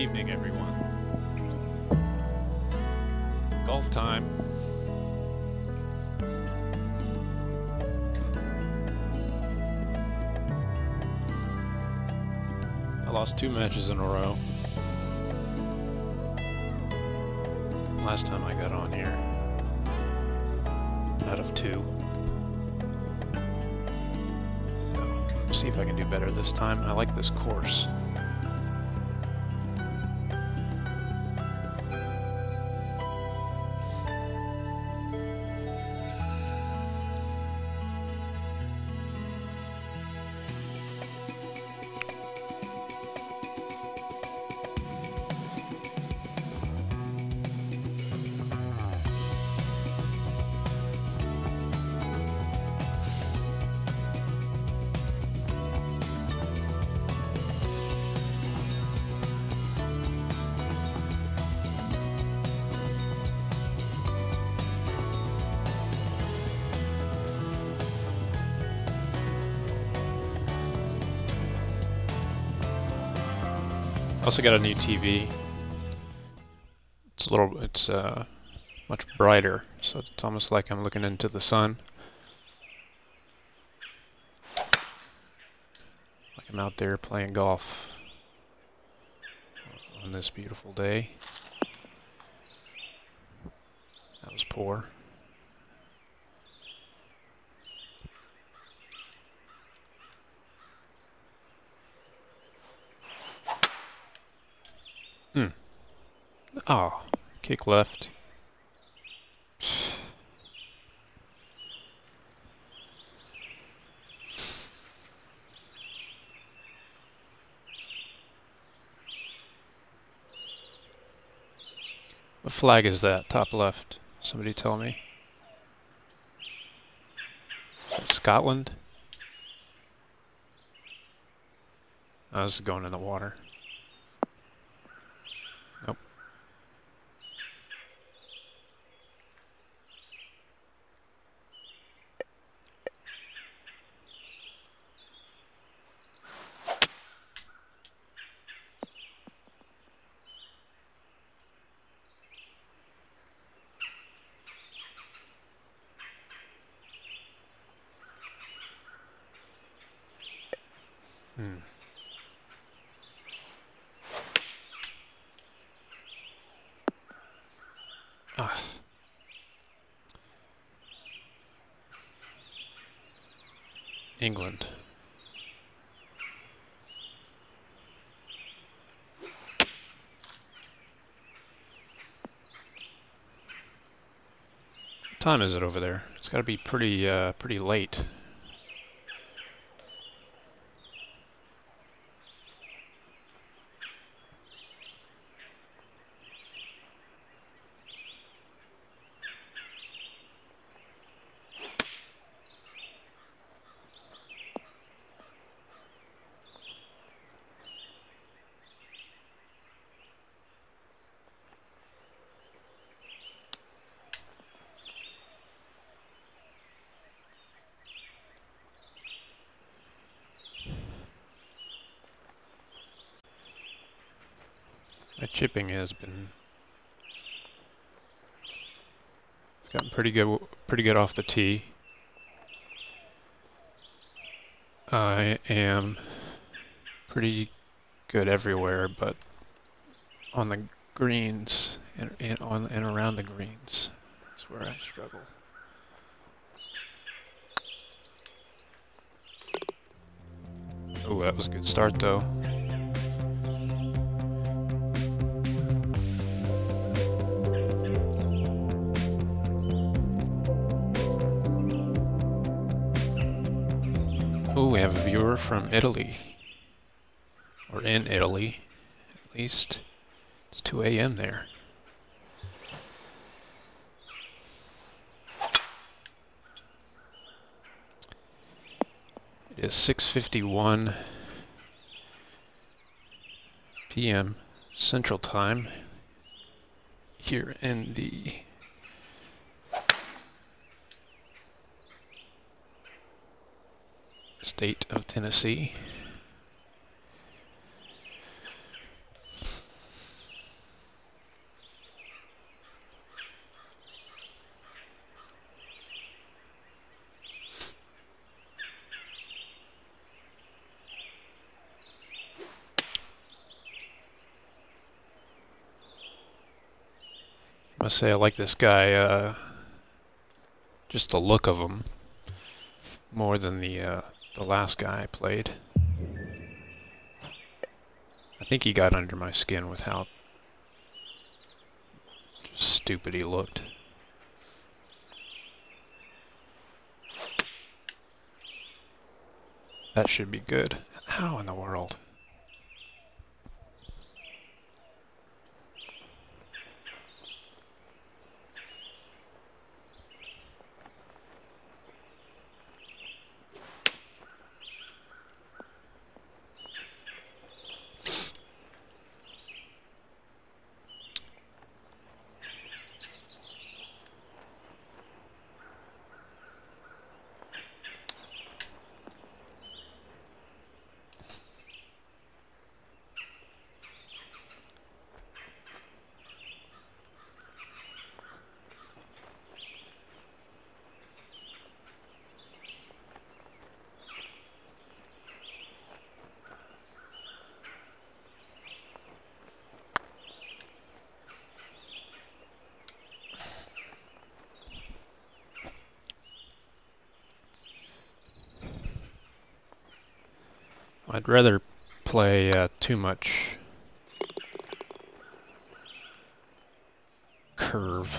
Evening, everyone. Golf time. I lost two matches in a row. Last time I got on here. Out of two. So, see if I can do better this time. I like this course. Also got a new TV. It's a little, it's uh, much brighter, so it's almost like I'm looking into the sun. Like I'm out there playing golf on this beautiful day. That was poor. Hmm. Oh, kick left. What flag is that? Top left. Somebody tell me. Scotland? I was going in the water. Nope. Hmm. Ah. England. What time is it over there? It's got to be pretty, uh, pretty late. Chipping has been it's gotten pretty good pretty good off the tee. I am pretty good everywhere, but on the greens and, and on and around the greens is where I struggle. Oh, that was a good start though. From Italy. Or in Italy, at least. It's 2 a.m. there. It is 6.51 p.m. Central Time here in the state of Tennessee. I must say I like this guy, uh, just the look of him, more than the uh, the last guy I played. I think he got under my skin with how stupid he looked. That should be good. How in the world? I'd rather play uh, too much curve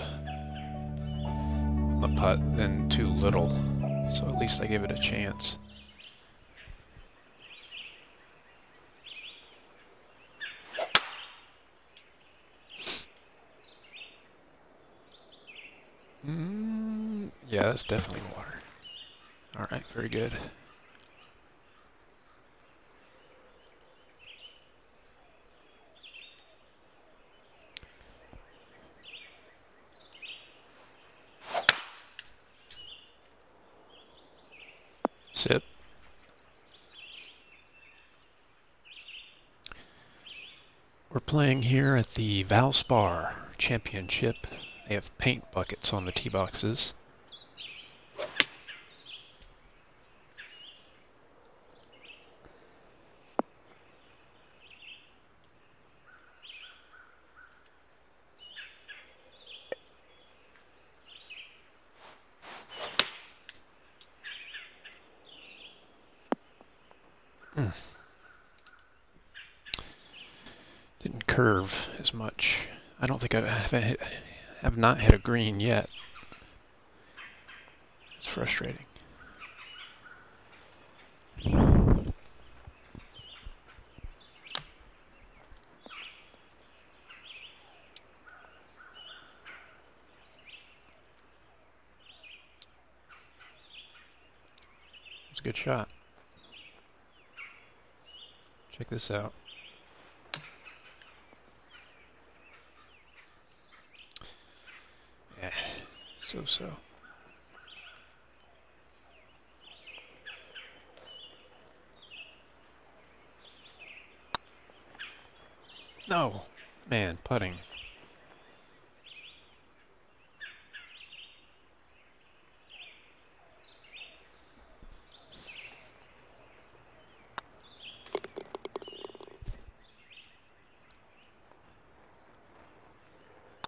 the putt than too little. So at least I give it a chance. Mm, yeah, that's definitely water. Alright, very good. Sip. We're playing here at the Valspar Championship. They have paint buckets on the tee boxes. Hmm. Didn't curve as much. I don't think I have, hit, have not hit a green yet. It's frustrating. It's a good shot. Check this out. Yeah, so-so. No! Man, putting.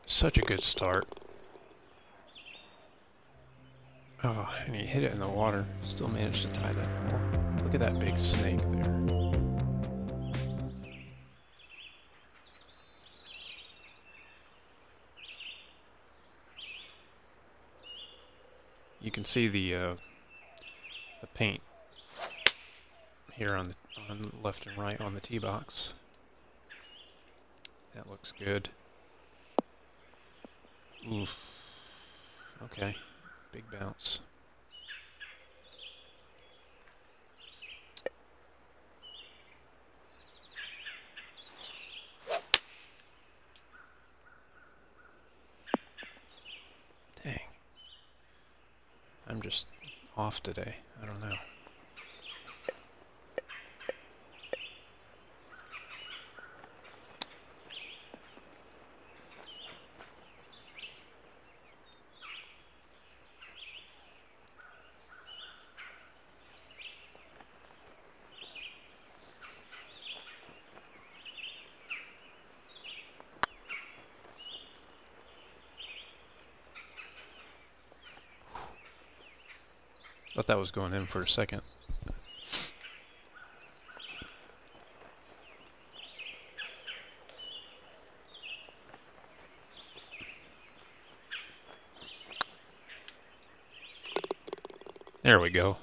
Such a good start. Oh, and he hit it in the water. Still managed to tie that hole. Look at that big snake there. You can see the uh, the paint here on the on left and right on the tee box. That looks good. Oof. Okay. Big bounce. Dang. I'm just off today. I don't know. Thought that was going in for a second. There we go.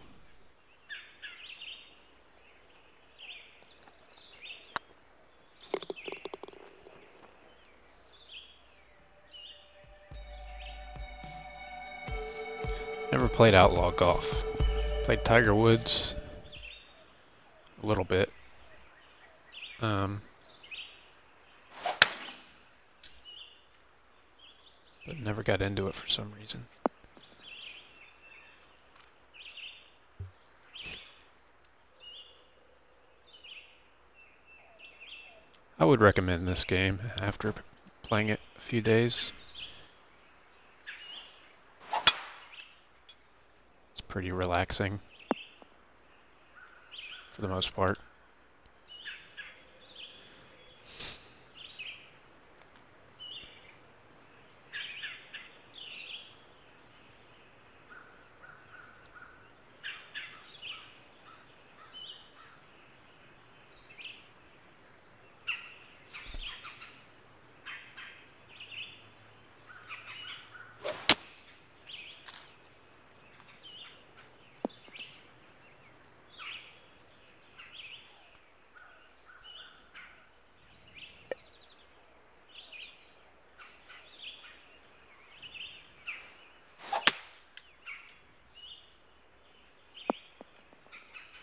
Never played outlaw golf. Played Tiger Woods a little bit. Um, but never got into it for some reason. I would recommend this game after playing it a few days. Pretty relaxing for the most part.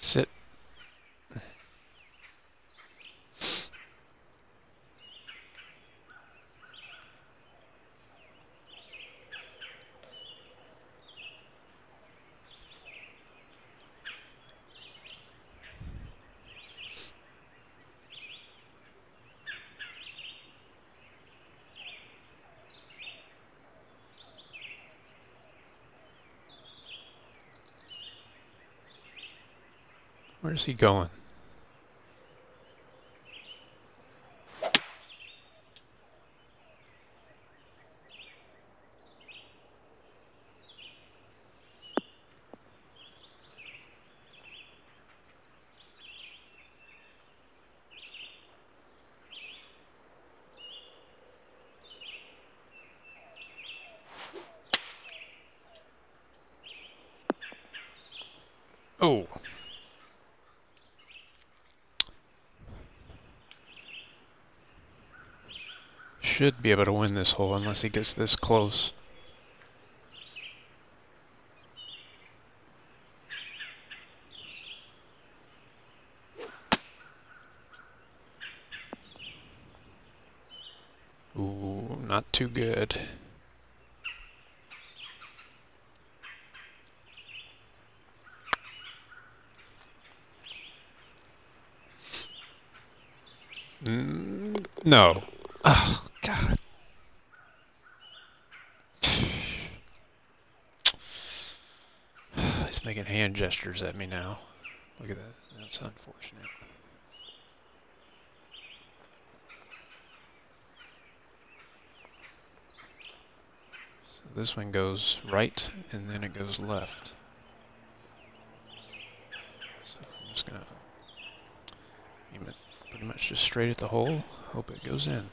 Sit. Where's he going? Oh. Should be able to win this hole unless he gets this close. Ooh, not too good. Mm, no. Oh, God. He's making hand gestures at me now. Look at that. That's unfortunate. So this one goes right, and then it goes left. So I'm just gonna aim it pretty much just straight at the hole. Hope it goes in.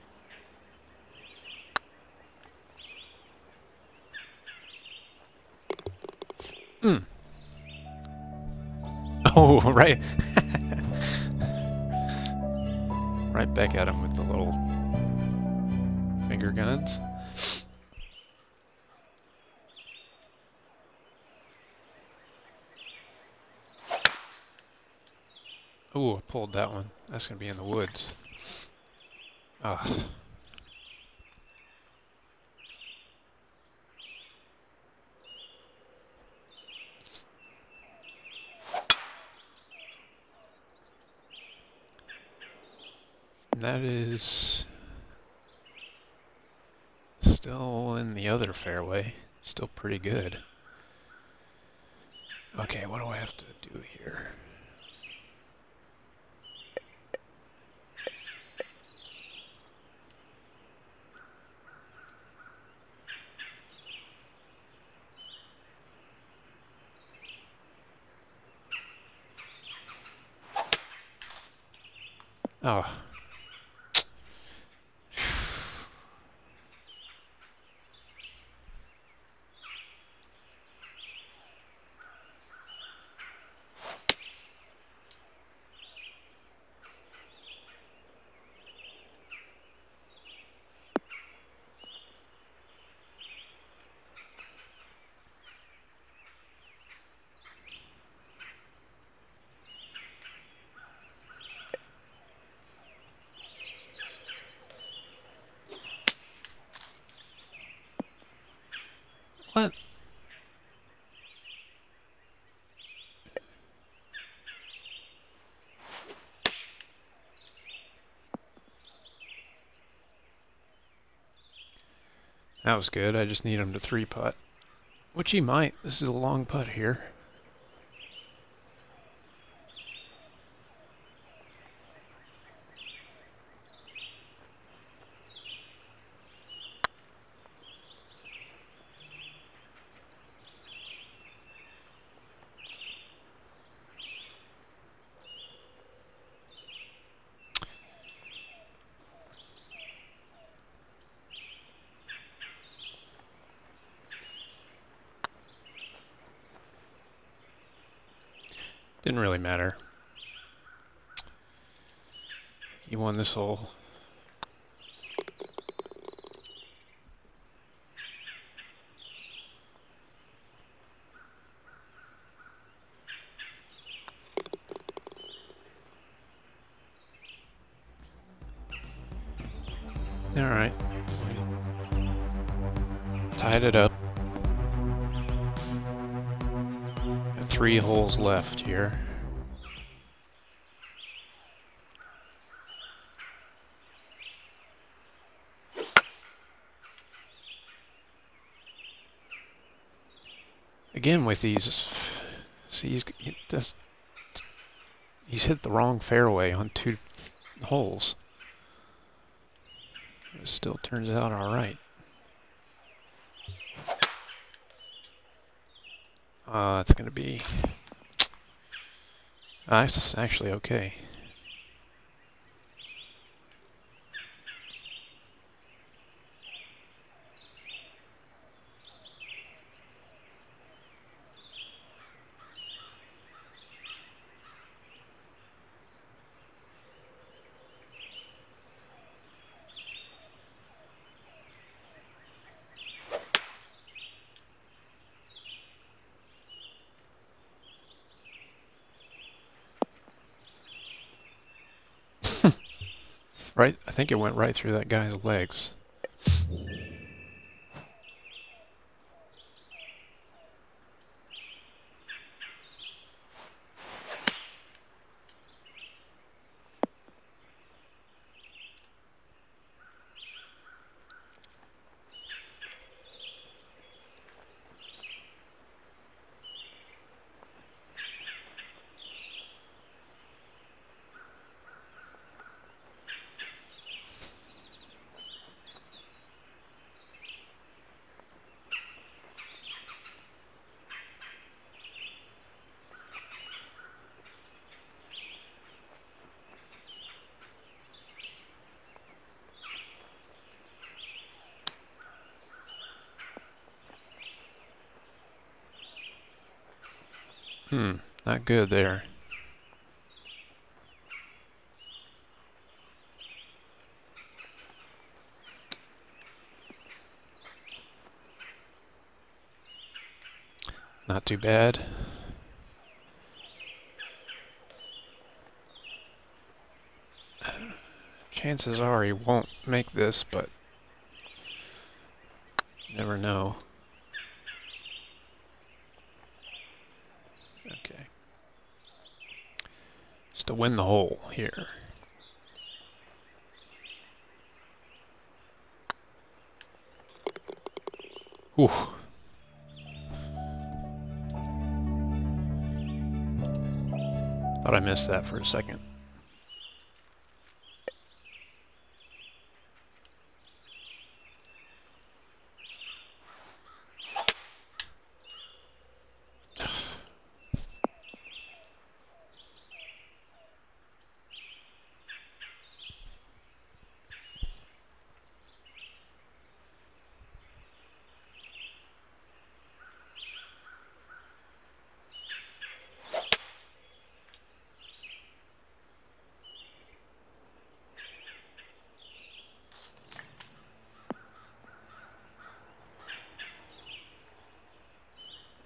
right. right back at him with the little finger guns. Oh, I pulled that one. That's going to be in the woods. Ah. that is still in the other fairway. Still pretty good. Okay, what do I have to do here? Oh. What? That was good. I just need him to three putt. Which he might. This is a long putt here. Didn't really matter. He won this hole. Alright. Tied it up. Got three holes left here. Again with these, see he's he does, he's hit the wrong fairway on two holes. It still turns out all right. Uh, it's going to be... Uh, it's actually okay. Right, I think it went right through that guy's legs. Hmm, good there. Not too bad. Chances are he won't make this, but never know. Okay. Just to win the hole here. Whew. Thought I missed that for a second.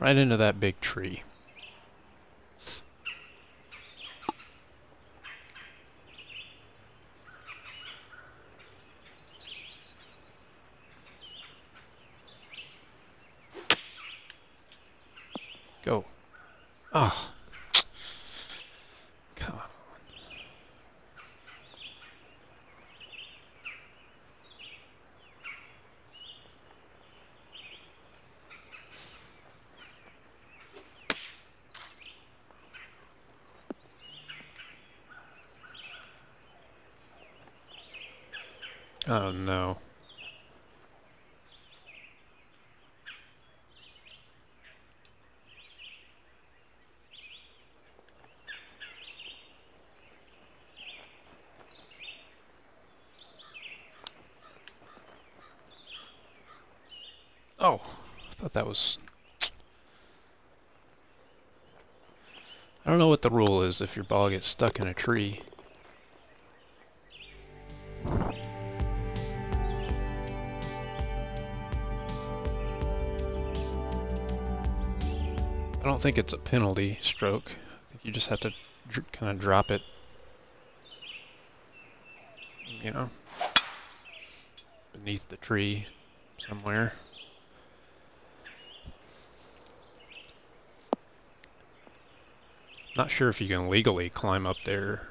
Right into that big tree. Go. Ah. Come on. Oh no. Oh, I thought that was... I don't know what the rule is if your ball gets stuck in a tree. Don't think it's a penalty stroke. I think you just have to kind of drop it, you know, beneath the tree somewhere. Not sure if you can legally climb up there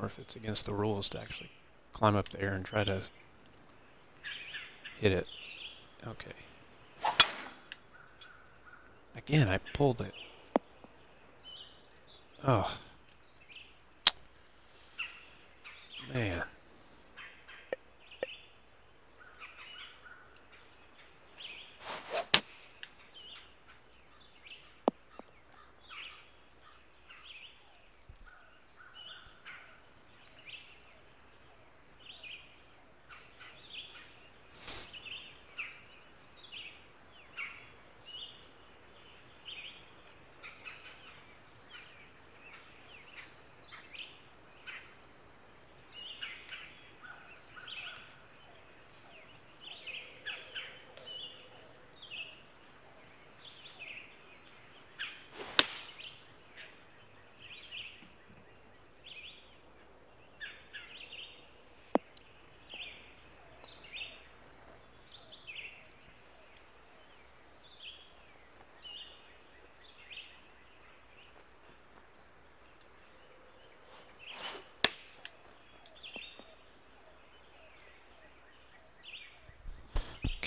or if it's against the rules to actually climb up there and try to hit it. Okay. Again, I pulled it. Oh. Man.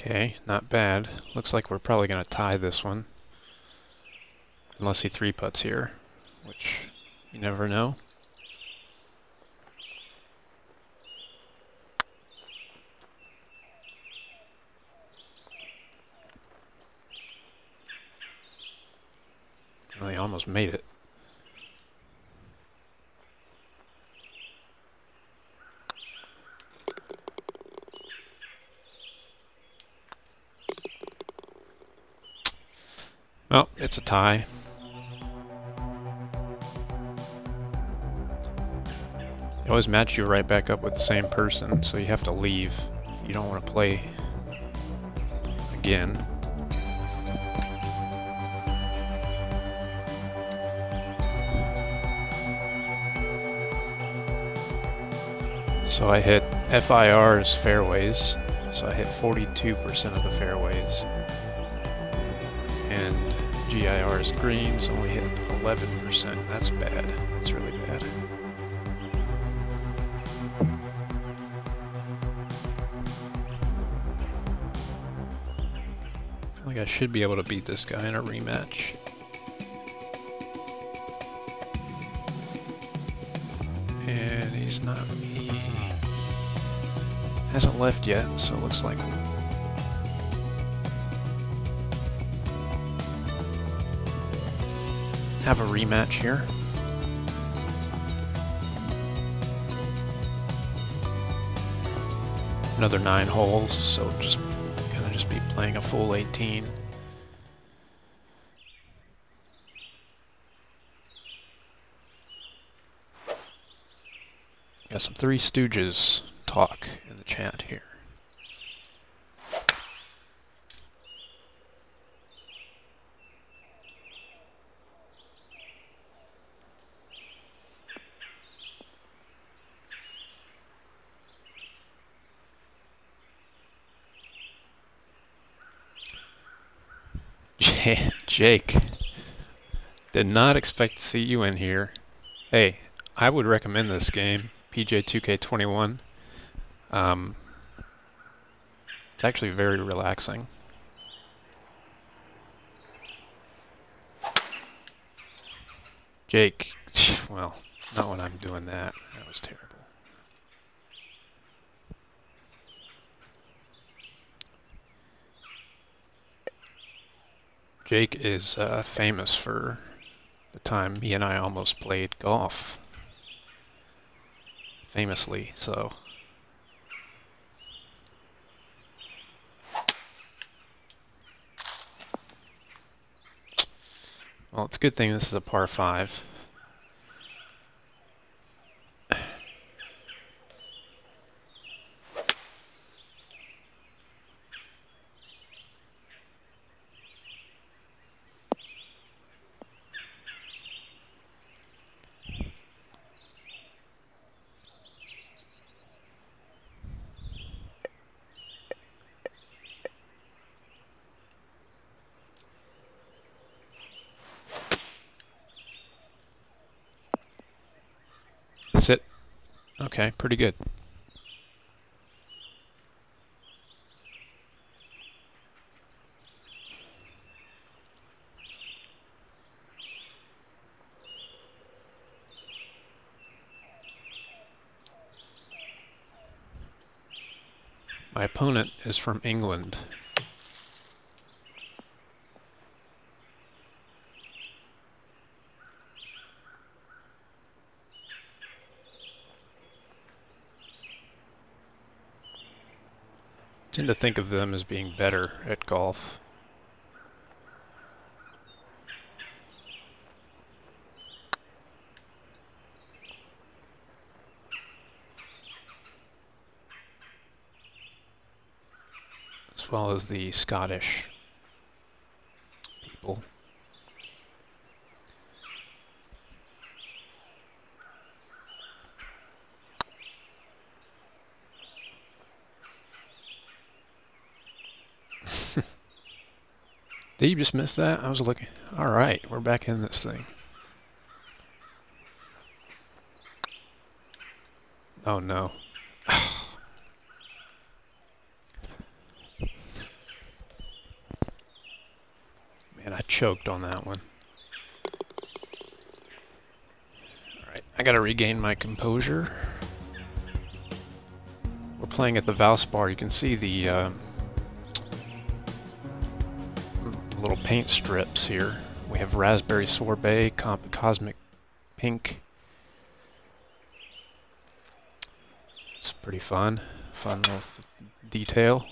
Okay, not bad. Looks like we're probably going to tie this one. Unless he three puts here, which you never know. Well, he almost made it. It's a tie. They always match you right back up with the same person, so you have to leave. You don't want to play again. So I hit FIR's fairways, so I hit 42% of the fairways. And GIR's greens only hit 11%. That's bad. That's really bad. I feel like I should be able to beat this guy in a rematch. And he's not... He hasn't left yet, so it looks like have a rematch here. Another nine holes, so just kind of just be playing a full 18. Got some Three Stooges talk in the chat here. Jake. Did not expect to see you in here. Hey, I would recommend this game, PGA 2K21. Um, it's actually very relaxing. Jake, well, not when I'm doing that. That was terrible. Jake is uh, famous for the time he and I almost played golf. Famously, so. Well, it's a good thing this is a par 5. Sit. Okay, pretty good. My opponent is from England. Tend to think of them as being better at golf. As well as the Scottish people. Did you just miss that? I was looking. All right, we're back in this thing. Oh no. Man, I choked on that one. Alright, I gotta regain my composure. We're playing at the Valspar. You can see the uh, paint strips here. We have Raspberry Sorbet, Cosmic Pink. It's pretty fun. Fun little detail.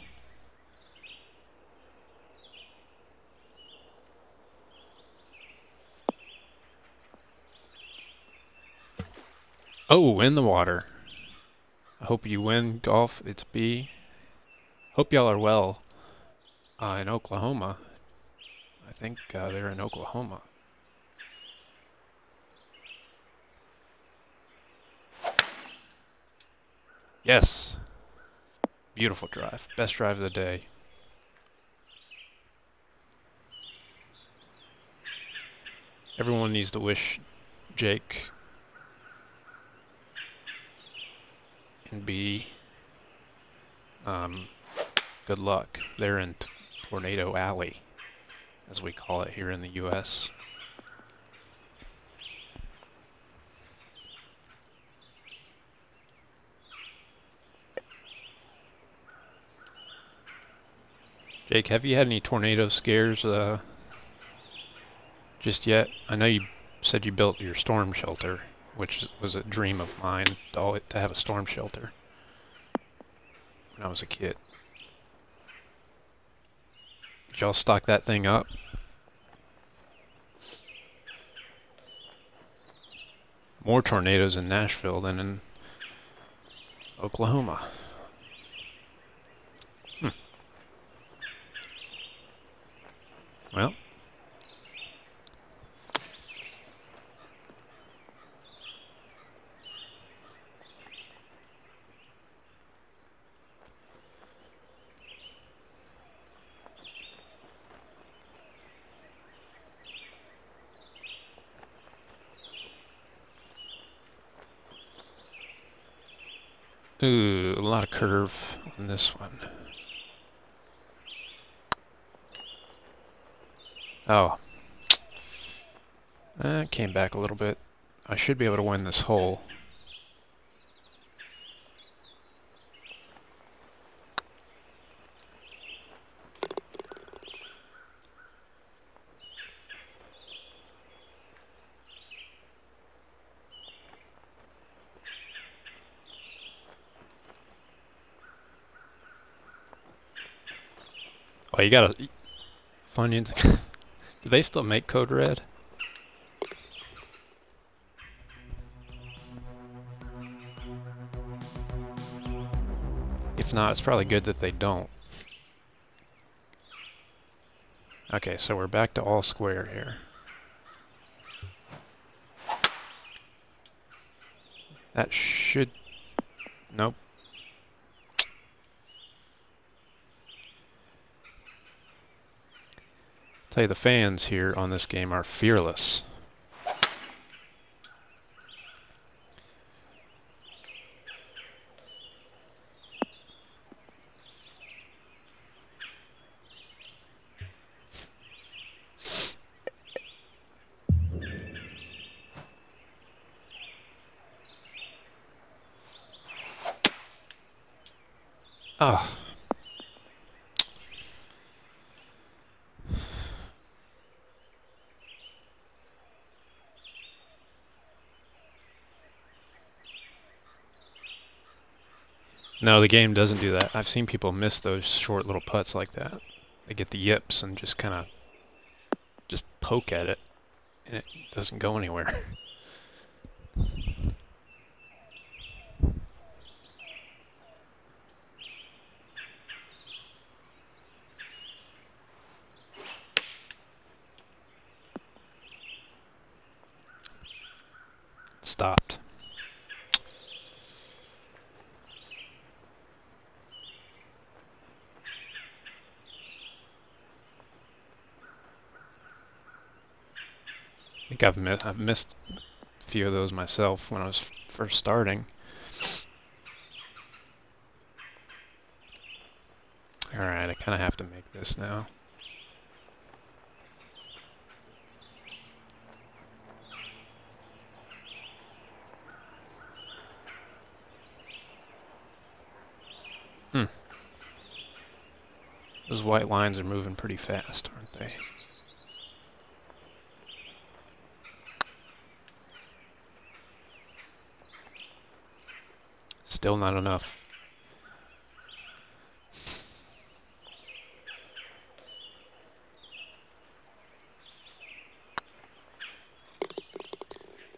Oh, in the water. I hope you win golf. It's B. Hope y'all are well uh, in Oklahoma. I think uh, they're in Oklahoma. Yes. Beautiful drive. Best drive of the day. Everyone needs to wish Jake and B um, good luck. They're in Tornado Alley as we call it here in the U.S. Jake, have you had any tornado scares uh, just yet? I know you said you built your storm shelter, which was a dream of mine to, to have a storm shelter when I was a kid. Y'all stock that thing up? More tornadoes in Nashville than in Oklahoma. Hmm. Well. Ooh, a lot of curve on this one. Oh. Uh, came back a little bit. I should be able to win this hole. Oh, got a Funyuns. Do they still make Code Red? If not, it's probably good that they don't. Okay, so we're back to all square here. That should... Nope. Tell you the fans here on this game are fearless. Ah. No, the game doesn't do that. I've seen people miss those short little putts like that. They get the yips and just kind of just poke at it, and it doesn't go anywhere. Stopped. I think I've, mi I've missed a few of those myself when I was first starting. Alright, I kind of have to make this now. Hmm. Those white lines are moving pretty fast, aren't they? Still not enough.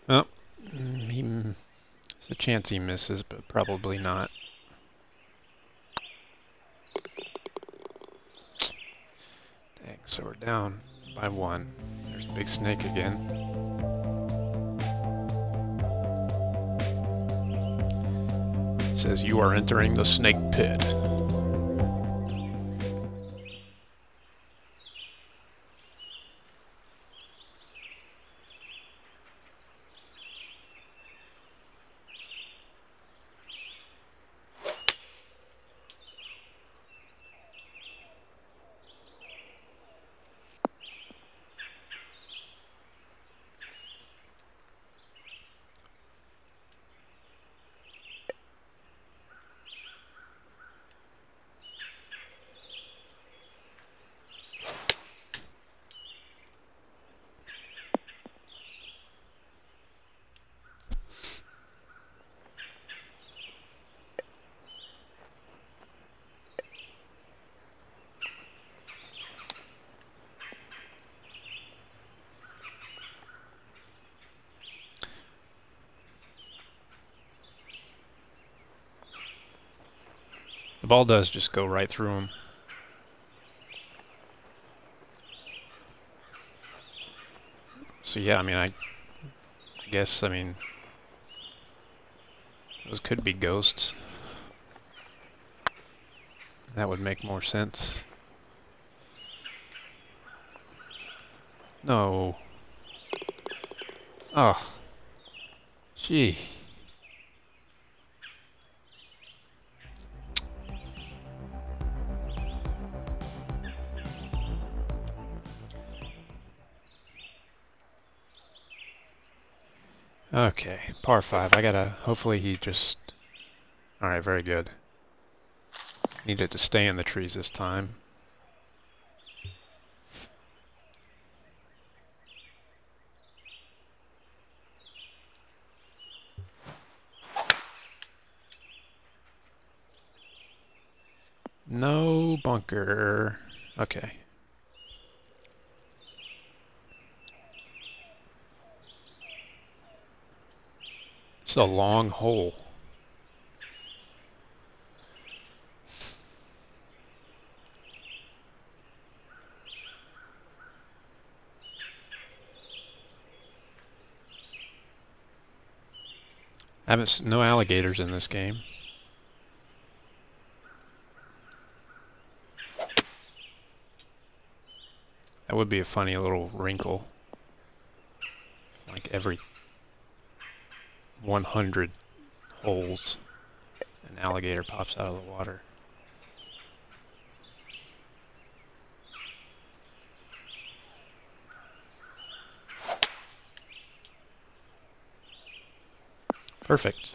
Oh, he, there's a chance he misses, but probably not. Dang, so we're down by one. There's the big snake again. Says you are entering the snake pit. The ball does just go right through him. So yeah, I mean, I, I guess, I mean, those could be ghosts. That would make more sense. No. Oh. Gee. Okay, par 5. I gotta... Hopefully he just... Alright, very good. Needed to stay in the trees this time. No bunker. Okay. A long hole. I haven't no alligators in this game. That would be a funny little wrinkle. Like every 100 holes, an alligator pops out of the water. Perfect.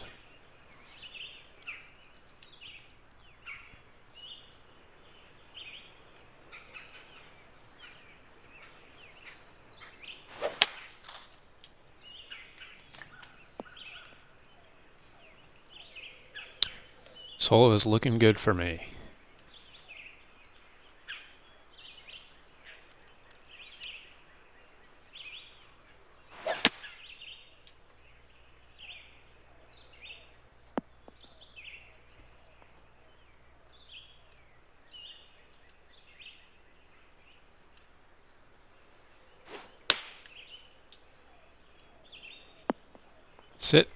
Solo is looking good for me. Sit.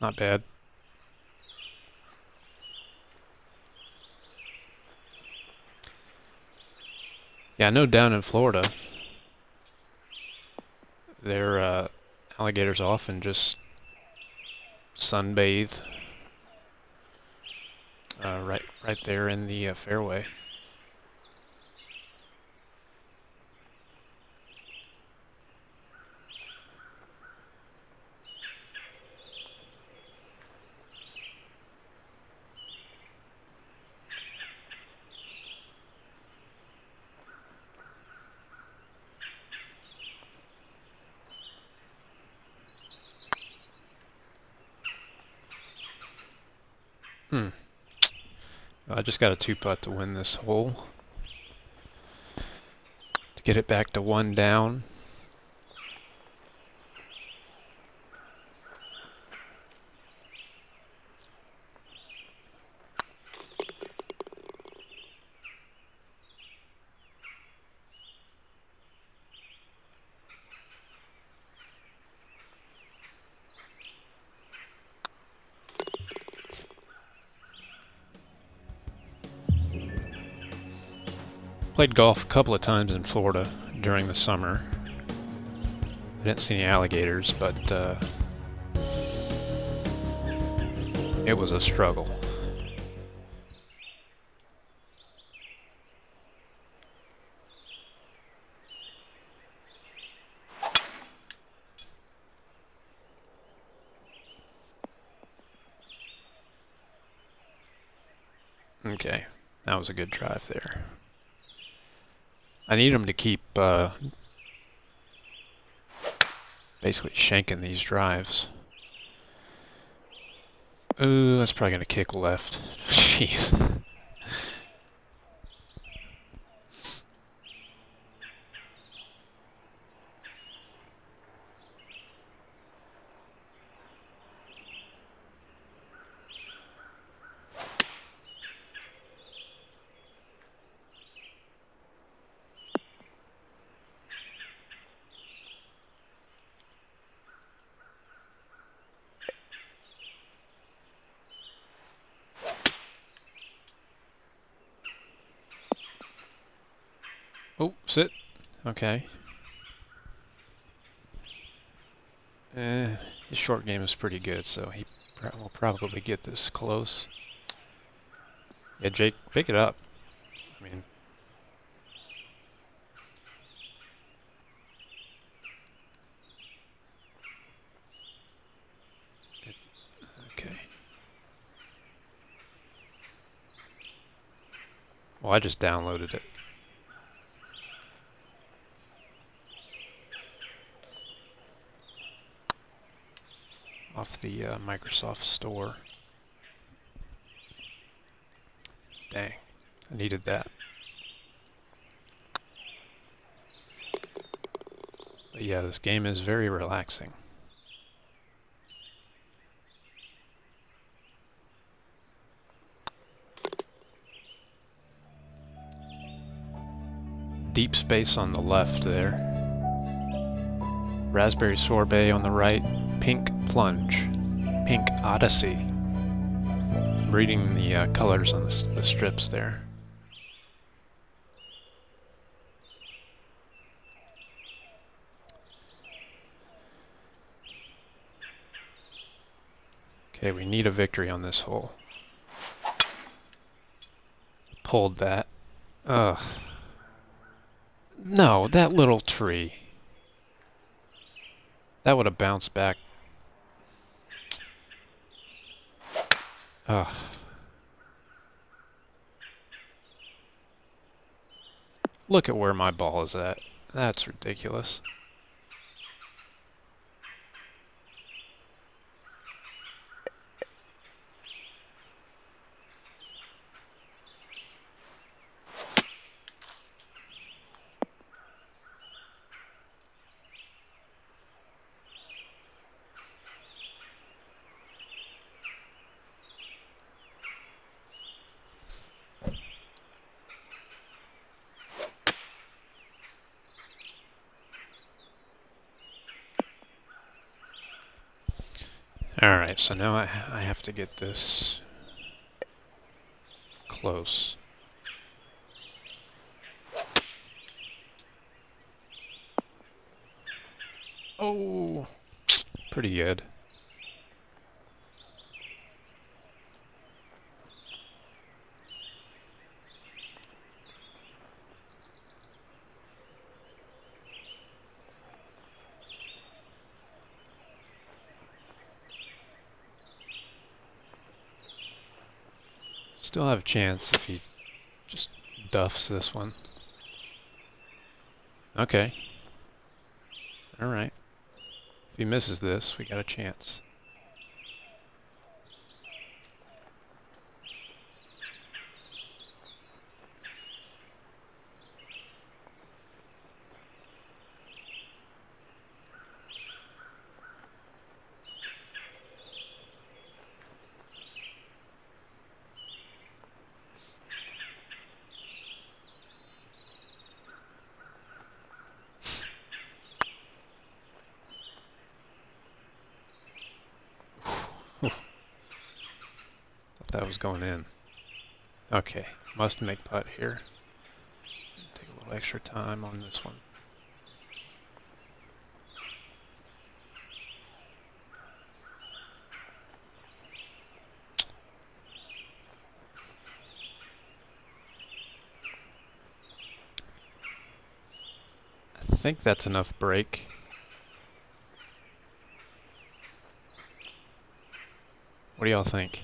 Not bad. I know down in Florida, their uh, alligators often just sunbathe uh, right right there in the uh, fairway. Hmm. I just got a two putt to win this hole. To get it back to one down. Played golf a couple of times in Florida during the summer. I didn't see any alligators, but uh, it was a struggle. Okay, that was a good drive there. I need them to keep uh, basically shanking these drives. Ooh, that's probably going to kick left. Jeez. okay. Eh, his short game is pretty good, so he pr will probably get this close. Yeah, Jake, pick it up. I mean, Well, I just downloaded it. The uh, Microsoft Store. Dang, I needed that. But yeah, this game is very relaxing. Deep Space on the left there. Raspberry Sorbet on the right. Pink Plunge. Pink Odyssey. I'm reading the uh, colors on the, the strips there. Okay, we need a victory on this hole. Pulled that. Ugh. No, that little tree. That would have bounced back. Ugh. Look at where my ball is at. That's ridiculous. Alright, so now I, I have to get this close. Oh, pretty good. Chance if he just duffs this one. Okay. Alright. If he misses this, we got a chance. that was going in. Okay, must make putt here. Take a little extra time on this one. I think that's enough break. What do y'all think?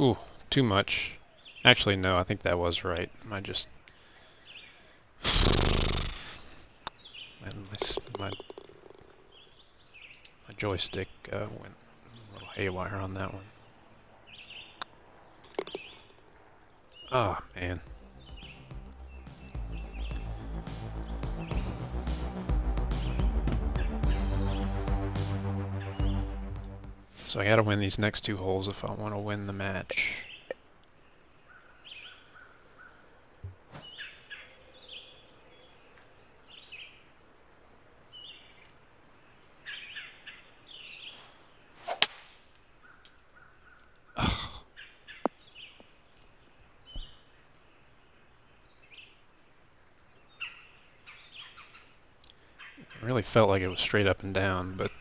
Ooh, too much. Actually, no, I think that was right. I just... My, my, my joystick uh, went a little haywire on that one. Oh, man. So I gotta win these next two holes if I want to win the match. Felt like it was straight up and down, but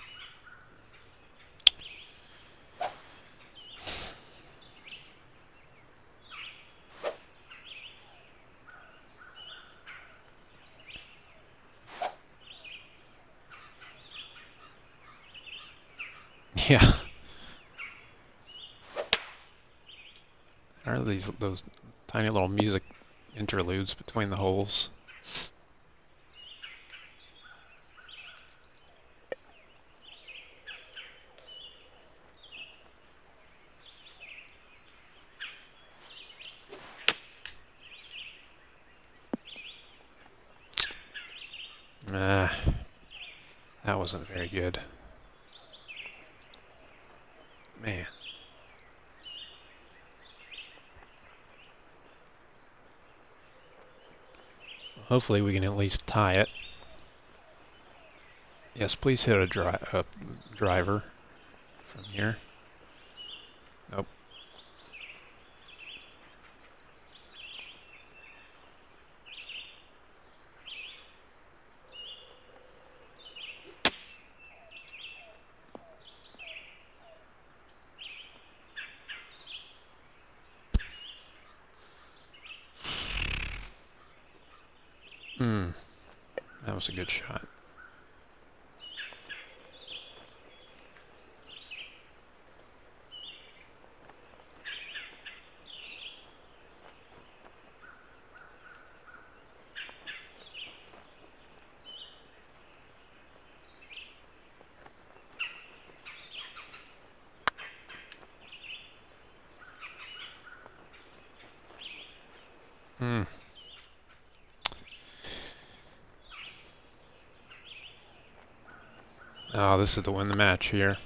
Yeah. Are these those tiny little music interludes between the holes? Nah, that wasn't very good. Man. Hopefully we can at least tie it. Yes, please hit a, dri a driver from here. Nope. Hmm. That was a good shot. Hmm. Oh, this is to win the match here.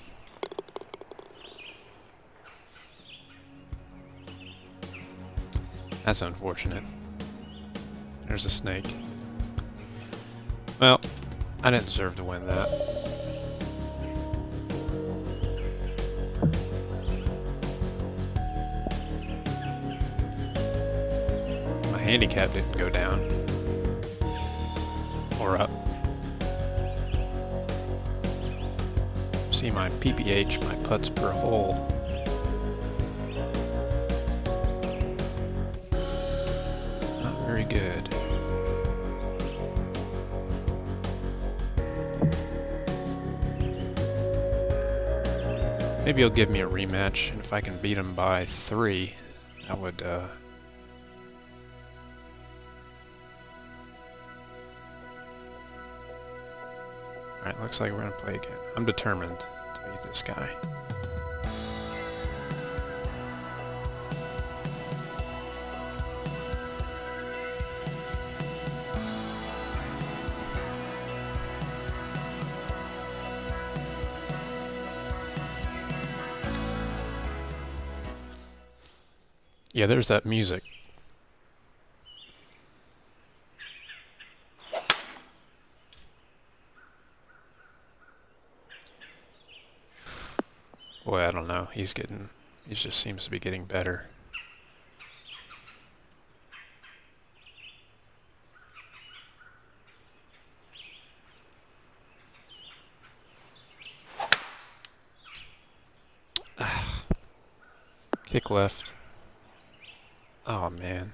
That's unfortunate. There's a snake. Well, I didn't deserve to win that. My handicap didn't go down. Or up. See my PPH, my putts per hole. Not very good. Maybe he'll give me a rematch, and if I can beat him by three, I would, uh, Alright, looks like we're gonna play again. I'm determined this guy. Yeah, there's that music. Boy, I don't know. He's getting, he just seems to be getting better. Kick left. Oh man.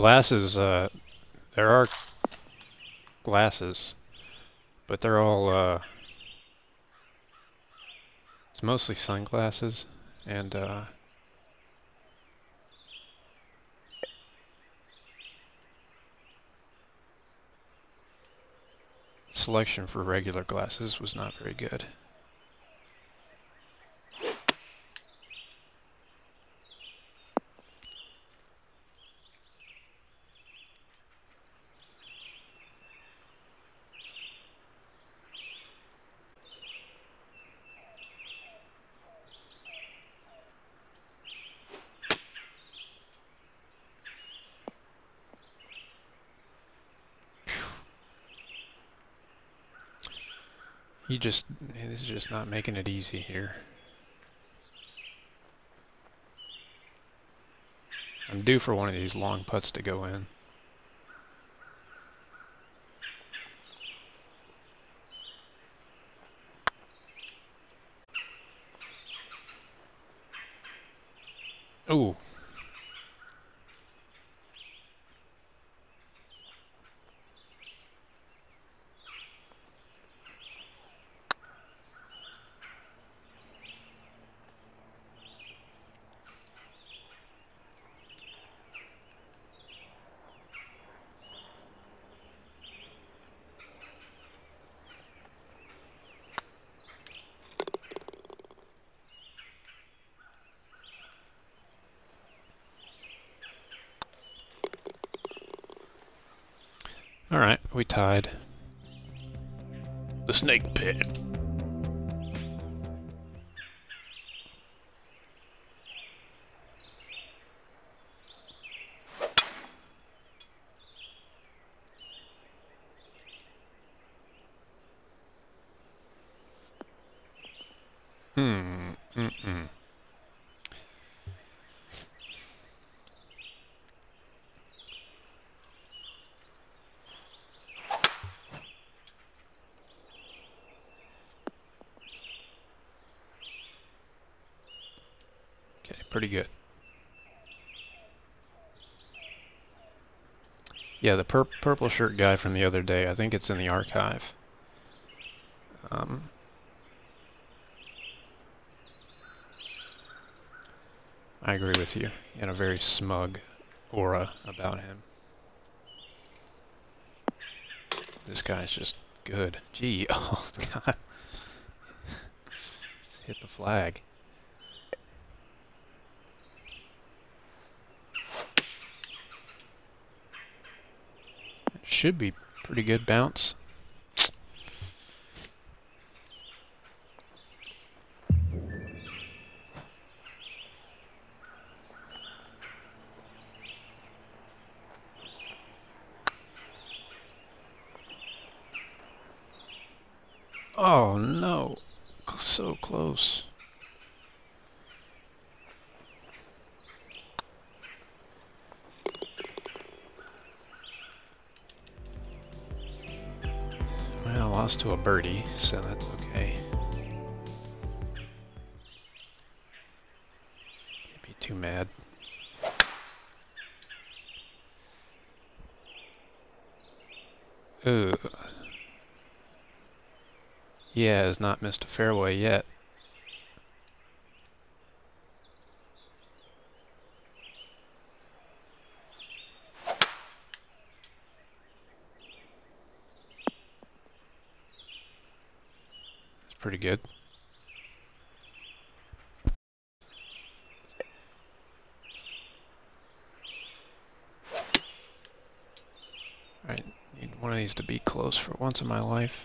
Glasses, uh, there are glasses, but they're all, uh, it's mostly sunglasses, and, uh, selection for regular glasses was not very good. Just, he's just not making it easy here. I'm due for one of these long putts to go in. Ooh. Alright, we tied. The snake pit. Hmm. Mm-mm. Okay, pretty good. Yeah, the pur purple shirt guy from the other day, I think it's in the archive. Um, I agree with you. Had a very smug aura about him. This guy's just good. Gee, oh god. Hit the flag. Should be pretty good bounce. Oh no, so close. Well, I lost to a birdie, so that's okay. Can't be too mad. Ooh. Yeah, has not missed a fairway yet. It's pretty good. Alright, need one of these to close for once in my life.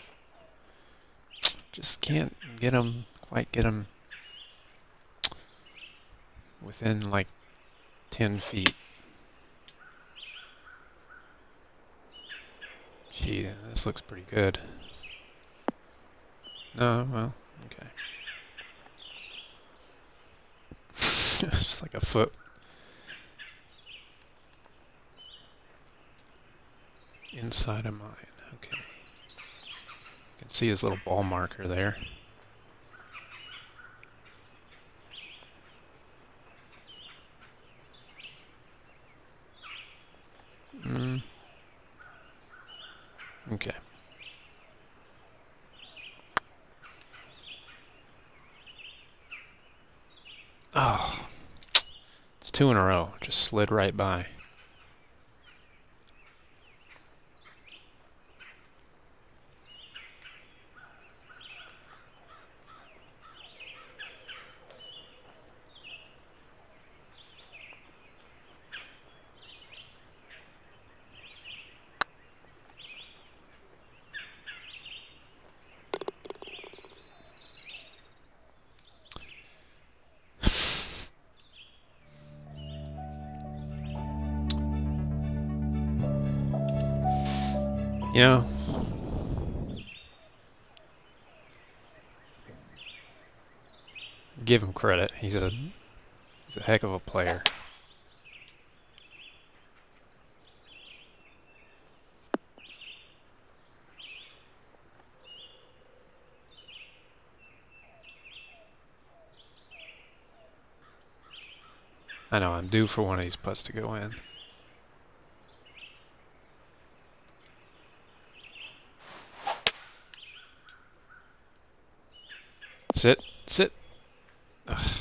Just can't get them, quite get them within like 10 feet. Gee, this looks pretty good. No, well, okay. it's just like a foot. Inside of mine, okay. You can see his little ball marker there. Mm. Okay. Oh, it's two in a row. Just slid right by. you know? Give him credit. He's a he's a heck of a player. I know I'm due for one of these putts to go in. Sit, sit. Ugh.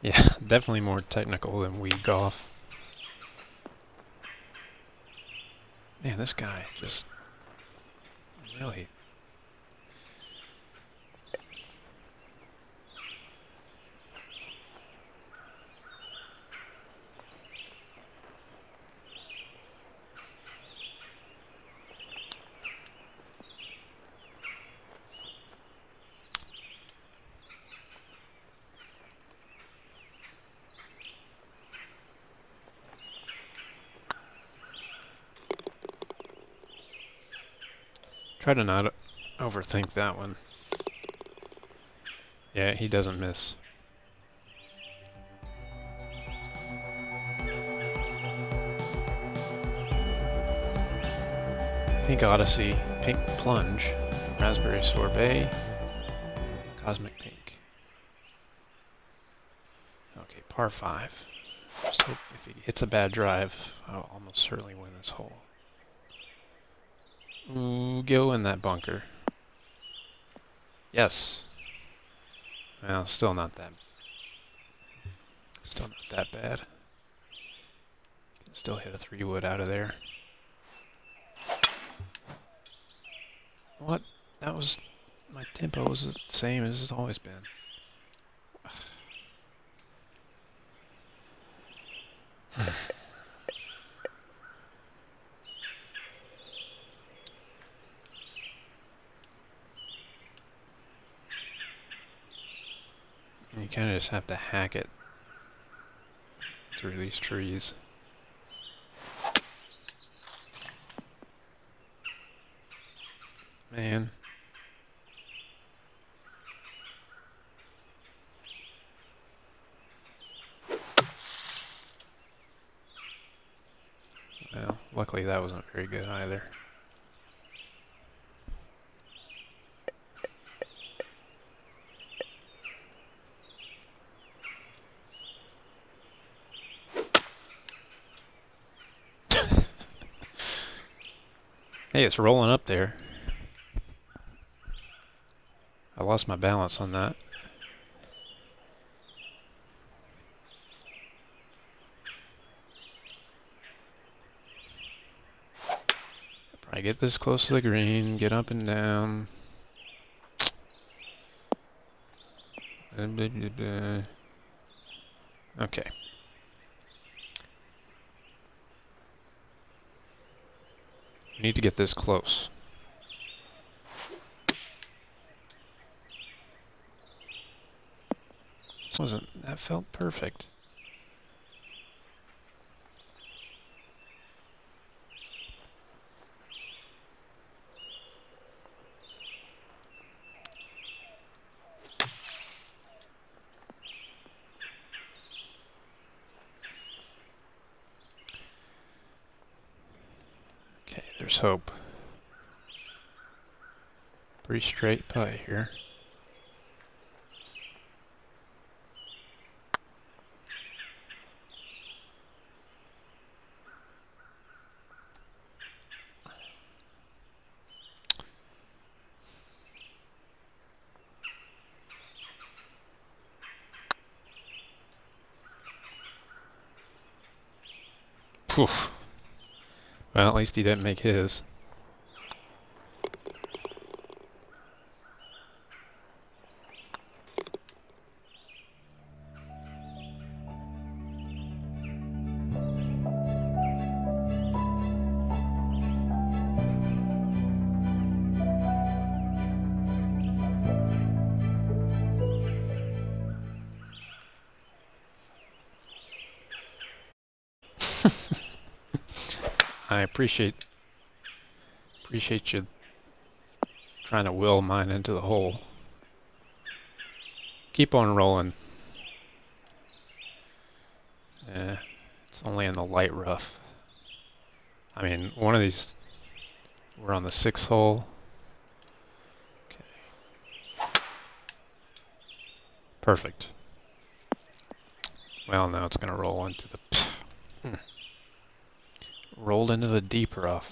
Yeah, definitely more technical than Wii Golf. Man, this guy just really Try to not overthink that one. Yeah, he doesn't miss. Pink Odyssey, Pink Plunge, Raspberry Sorbet, Cosmic Pink. Okay, par 5. Just hope if he hits a bad drive, I'll almost certainly win this hole. Ooh, go in that bunker. Yes. Well, still not that. Still not that bad. Can still hit a three wood out of there. What? That was my tempo was the same as it's always been. Just have to hack it through these trees. Man. Well, luckily that wasn't very good either. Hey, it's rolling up there. I lost my balance on that. I get this close to the green, get up and down. Okay. We need to get this close. This wasn't, that felt perfect. There's hope. Pretty straight pie here. Well, at least he didn't make his. Appreciate appreciate you trying to will mine into the hole. Keep on rolling. Yeah, it's only in the light rough. I mean, one of these, we're on the sixth hole. Okay. Perfect. Well, now it's going to roll into the... Hmm. Rolled into the deep rough.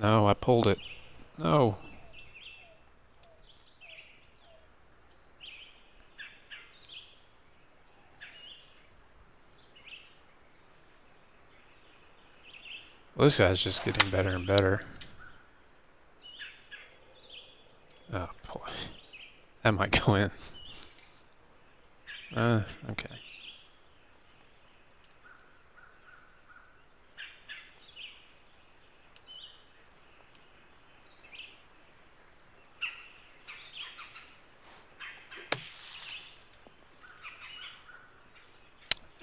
No, I pulled it. No. Well, this guy's just getting better and better. Oh boy. That might go in. Uh, okay.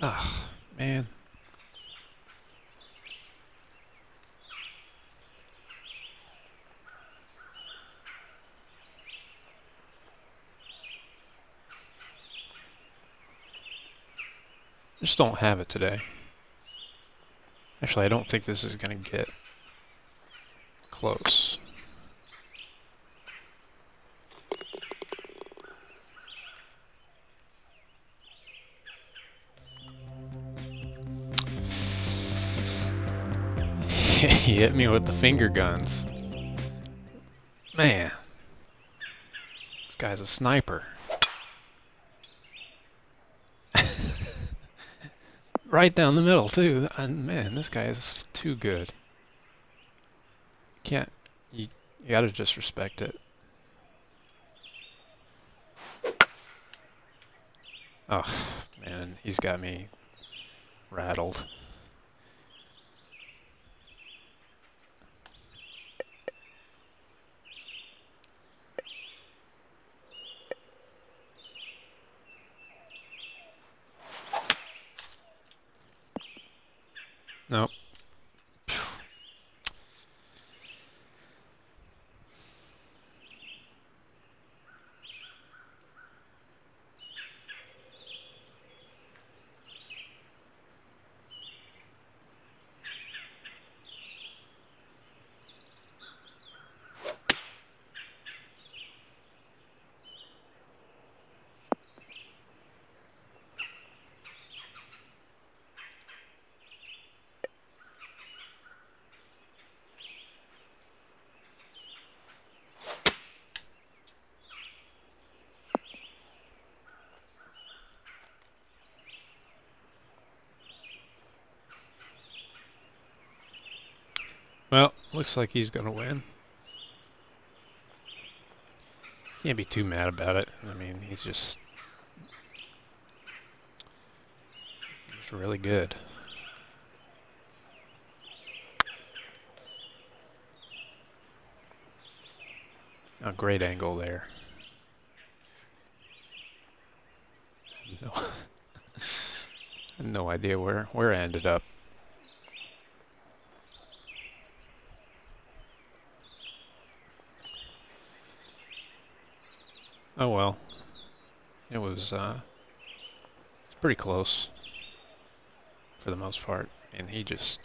Ah, man. Just don't have it today. Actually, I don't think this is going to get close. he hit me with the finger guns. Man. This guy's a sniper. Right down the middle, too. And man, this guy is too good. Can't... You, you gotta just respect it. Oh, man, he's got me rattled. Nope. Well, looks like he's to win. Can't be too mad about it. I mean, he's just... He's really good. A great angle there. No, no idea where where I ended up. Oh well. It was, uh, pretty close. For the most part. And he just...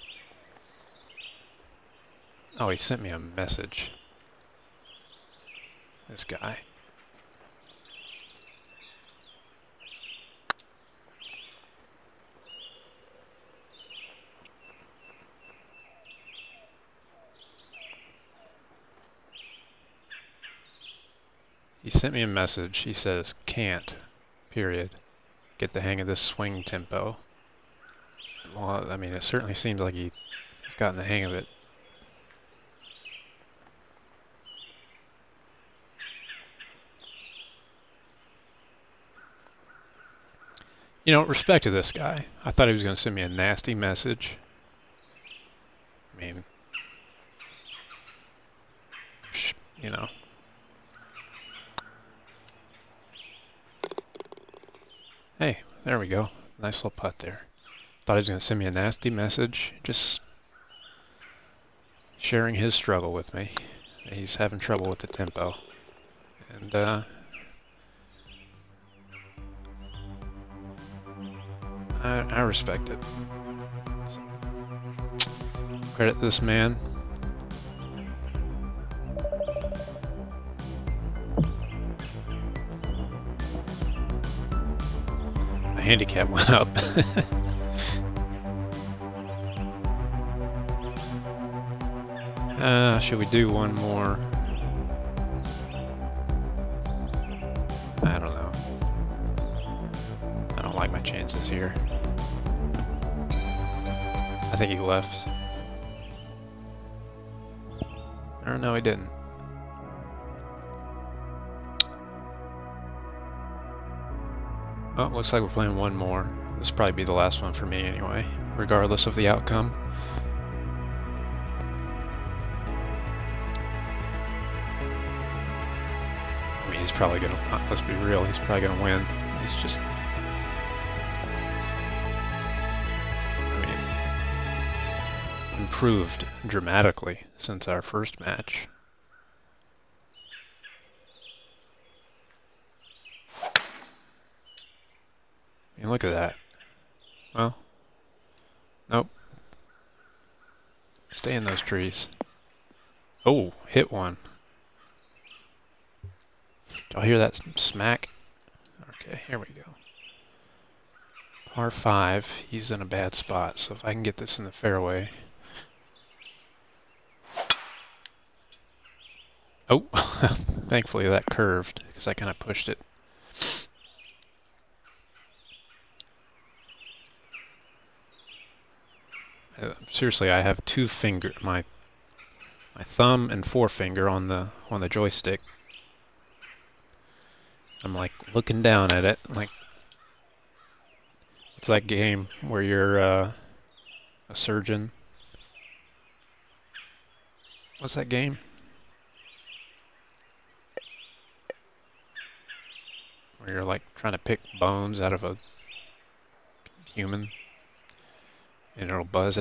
Oh, he sent me a message. This guy. He sent me a message. He says, can't, period. Get the hang of this swing tempo. Well, I mean, it certainly seems like he, he's gotten the hang of it. You know, respect to this guy. I thought he was going to send me a nasty message. I mean, you know, Hey, there we go. Nice little putt there. Thought he was going to send me a nasty message. Just sharing his struggle with me. He's having trouble with the tempo. And, uh, I, I respect it. So, credit this man. Handicap went up. uh, should we do one more? I don't know. I don't like my chances here. I think he left. Or no, he didn't. Oh, looks like we're playing one more. This probably be the last one for me anyway, regardless of the outcome. I mean, he's probably gonna, uh, let's be real, he's probably gonna win. He's just... I mean, improved dramatically since our first match. Look at that. Well, nope. Stay in those trees. Oh, hit one. Y'all hear that smack? Okay, here we go. Par 5, he's in a bad spot, so if I can get this in the fairway. Oh, thankfully that curved, because I kind of pushed it. Seriously, I have two finger, my my thumb and forefinger on the on the joystick. I'm like looking down at it, like it's that game where you're uh, a surgeon. What's that game? Where you're like trying to pick bones out of a human and it'll buzz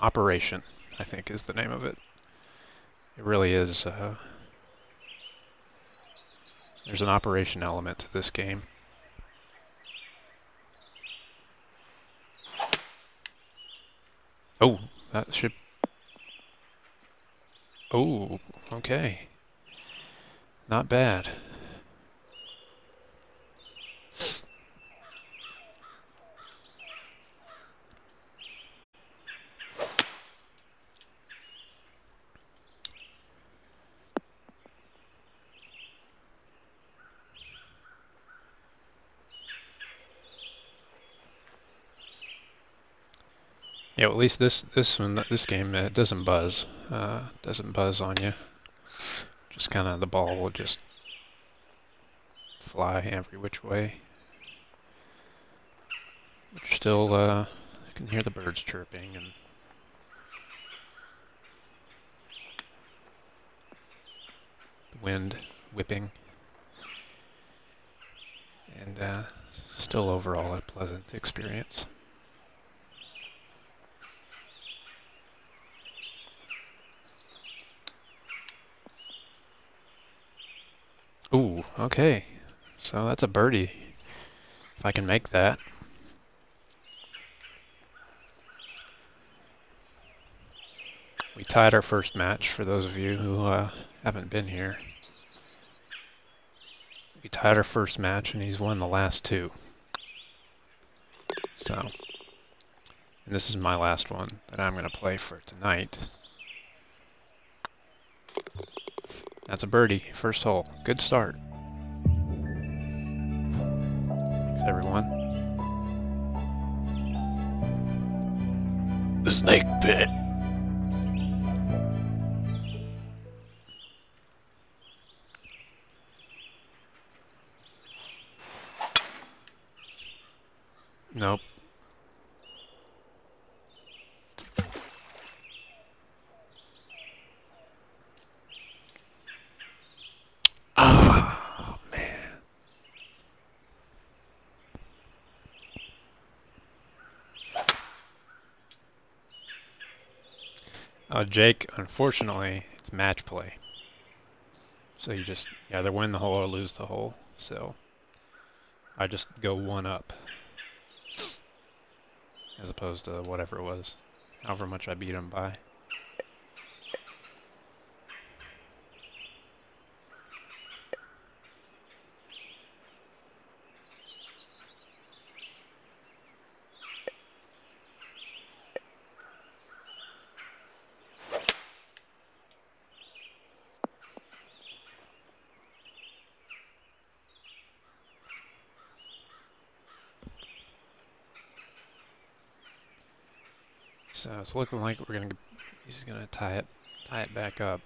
Operation, I think is the name of it. It really is, uh, there's an operation element to this game. Oh, that should... Oh, okay. Not bad. At least this this one, this game, it doesn't buzz. Uh, doesn't buzz on you. Just kind of the ball will just fly every which way. But still, uh, you can hear the birds chirping and the wind whipping, and uh, still overall a pleasant experience. Ooh, okay. So that's a birdie. If I can make that. We tied our first match, for those of you who uh, haven't been here. We tied our first match, and he's won the last two. So, and this is my last one that I'm going to play for tonight. That's a birdie. First hole. Good start. Everyone. The snake pit. Nope. Oh, man. Uh, Jake, unfortunately, it's match play. So you just either win the hole or lose the hole. So I just go one up. As opposed to whatever it was. However much I beat him by. So looking like we're gonna he's gonna tie it tie it back up.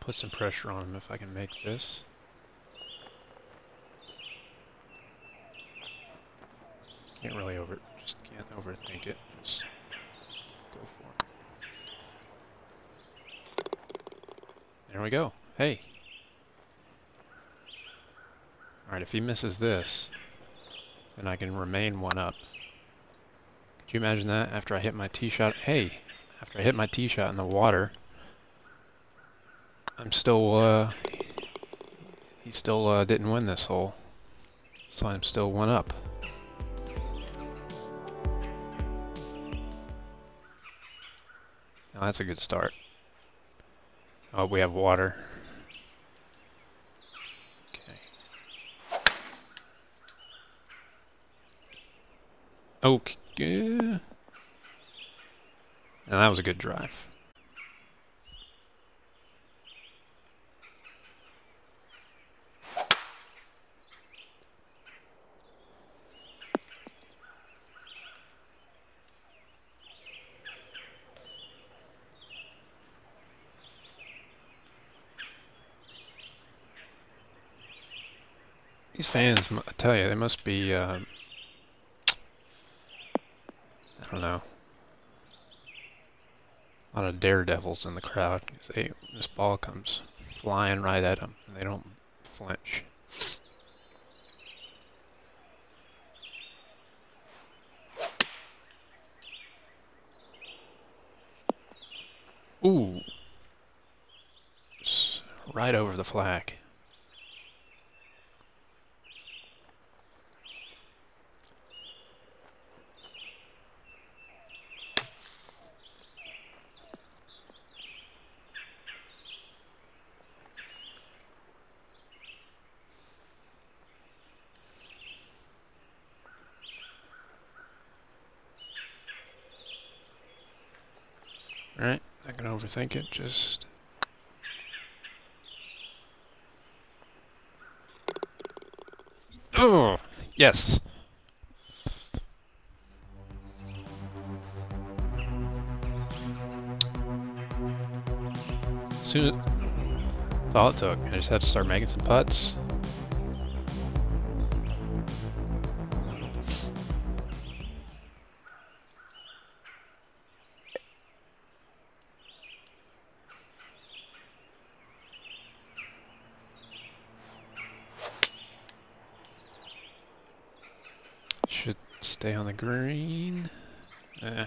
Put some pressure on him if I can make this. Can't really over, just can't overthink it. Just go for it. There we go. Hey. Alright, if he misses this, then I can remain one up. Could you imagine that after I hit my tee shot? Hey, after I hit my tee shot in the water, I'm still, uh, he still uh, didn't win this hole. So I'm still one up. Now that's a good start. Oh, we have water. Okay. Okay. Now that was a good drive. These fans, I tell you, they must be, uh, I don't know, a lot of daredevils in the crowd. Cause they, this ball comes flying right at them, and they don't flinch. Ooh. Right over the flag. Alright, gonna it, just... Oh, yes. Soon, that's all it took. I just had to start making some putts. Should stay on the green. Eh.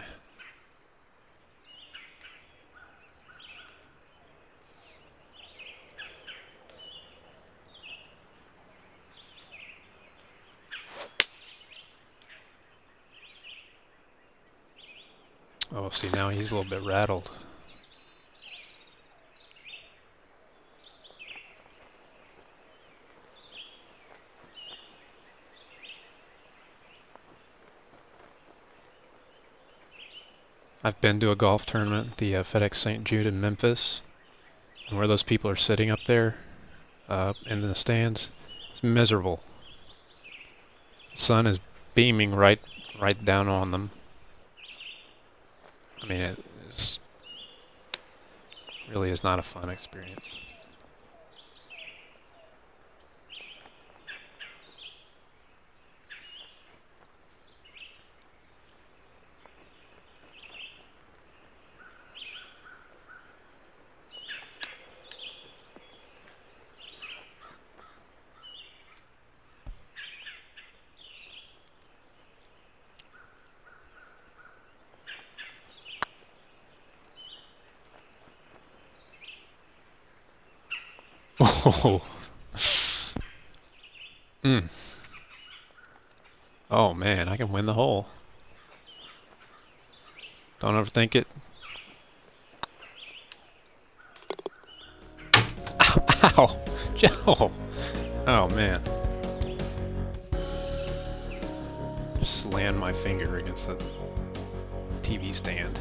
Oh, see now he's a little bit rattled. I've been to a golf tournament, the uh, FedEx St. Jude in Memphis, and where those people are sitting up there, uh, in the stands. It's miserable. The sun is beaming right right down on them. I mean, it really is not a fun experience. Oh. Hmm. Oh man, I can win the hole. Don't overthink it. Ow! Joe! Oh man. Just slammed my finger against the TV stand.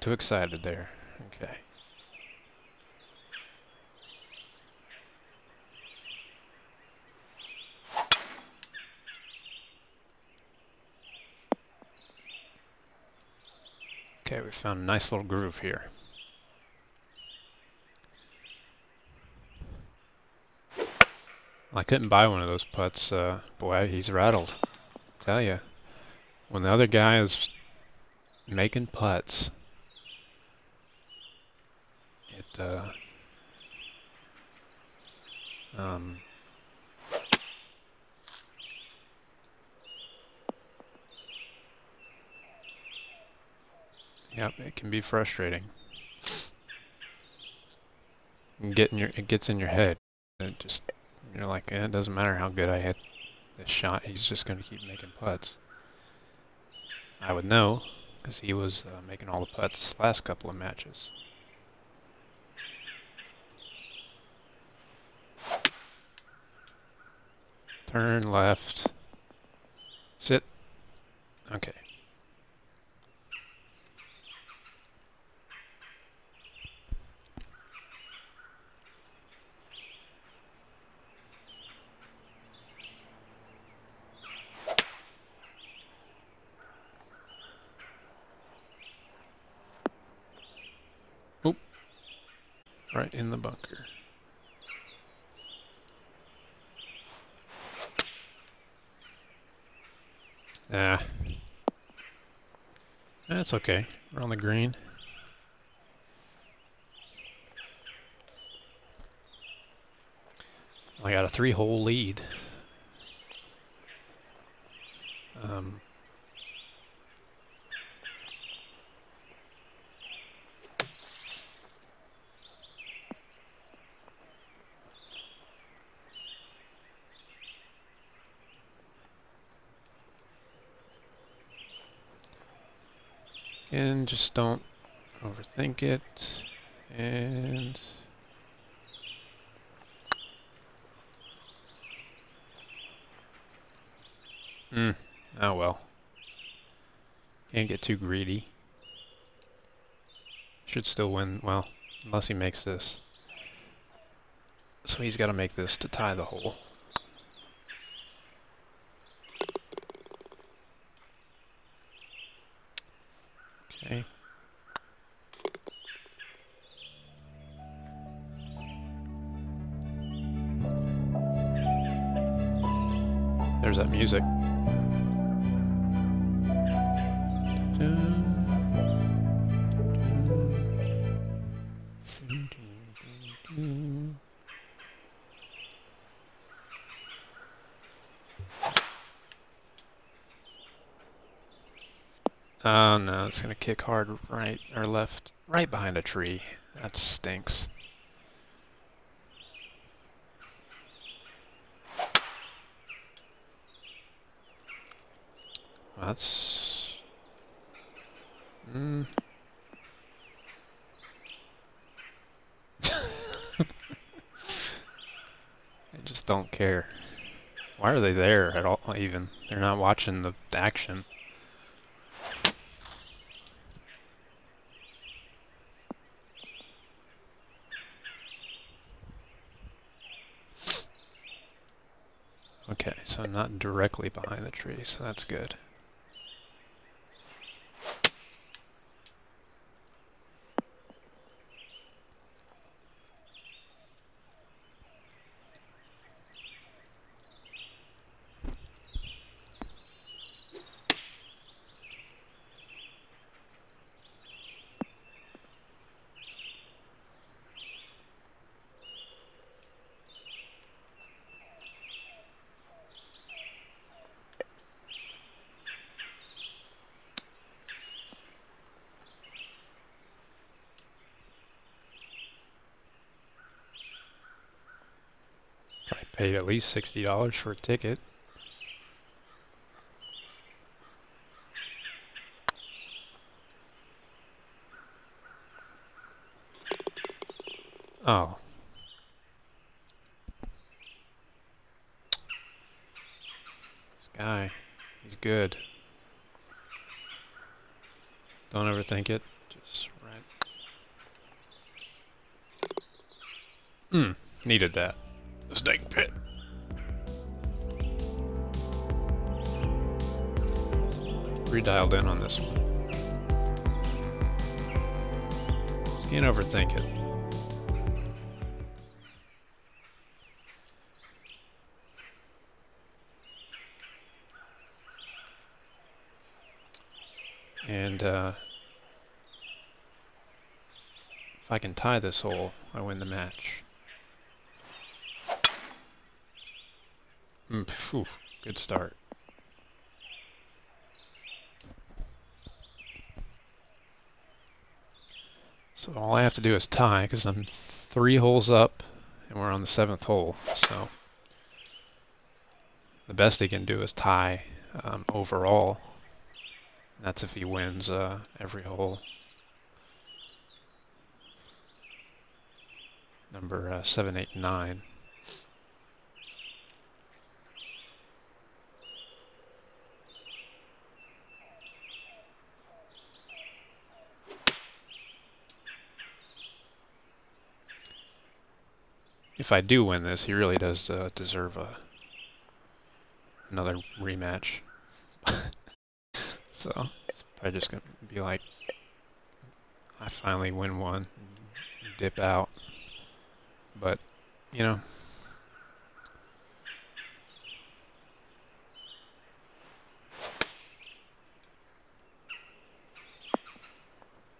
Too excited there. Okay. Okay, we found a nice little groove here. I couldn't buy one of those putts. Uh, boy, he's rattled. Tell you, when the other guy is making putts, it uh, um, Yep, it can be frustrating. Get in your, it gets in your head. It just, you're like, eh, it doesn't matter how good I hit this shot, he's just going to keep making putts. I would know, because he was uh, making all the putts last couple of matches. Turn left. Sit. Okay. Oop. Right in the bunker. Ah. That's okay. We're on the green. I got a three-hole lead. Um, and just don't overthink it. And Hmm. Oh well. Can't get too greedy. Should still win, well, unless he makes this. So he's got to make this to tie the hole. Music. Oh no, it's gonna kick hard right or left, right behind a tree. That stinks. That's... Mm. I just don't care. Why are they there at all, even? They're not watching the action. Okay, so I'm not directly behind the tree, so that's good. Paid at least $60 for a ticket. Oh. This guy, he's good. Don't overthink it, just right. Hmm, needed that tie this hole, I win the match. Mm, phew, good start. So all I have to do is tie, because I'm three holes up, and we're on the seventh hole, so the best he can do is tie um, overall. That's if he wins uh, every hole. Number uh, 7, 8, 9. if I do win this, he really does uh, deserve a another rematch. so it's probably just gonna be like, I finally win one, dip out. But you know.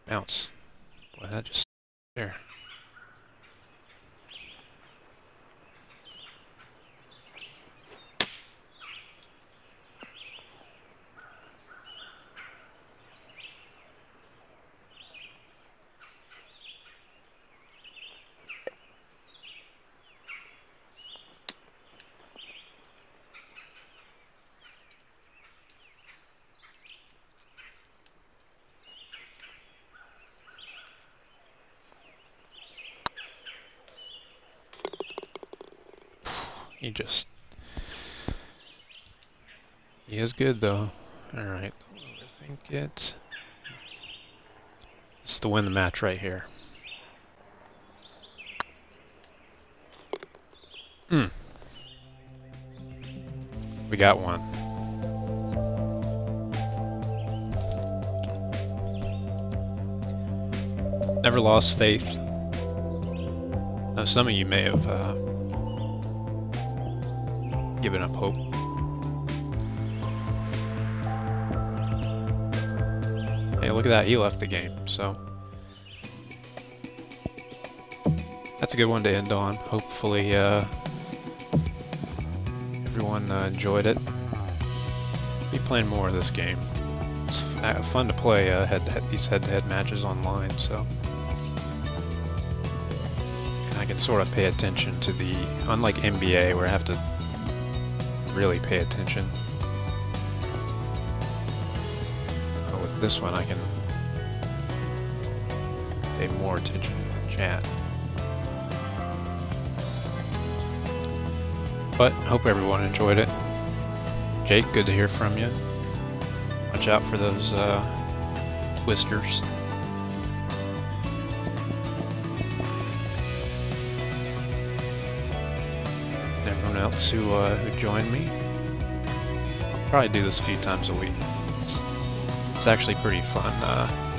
Bounce. Boy, that just there. Just... He is good, though. Alright, overthink it. This is to win the match right here. Hmm. We got one. Never lost faith. Now, some of you may have uh, giving up hope. Hey, look at that. He left the game, so... That's a good one to end on. Hopefully, uh, everyone uh, enjoyed it. Be playing more of this game. It's uh, fun to play uh, head, head, these head-to-head -head matches online, so... I can sort of pay attention to the... Unlike NBA, where I have to really pay attention. But with this one I can pay more attention to chat. But hope everyone enjoyed it. Jake, good to hear from you. Watch out for those uh, twisters. Else who uh, who joined me. I'll probably do this a few times a week. It's actually pretty fun. Uh,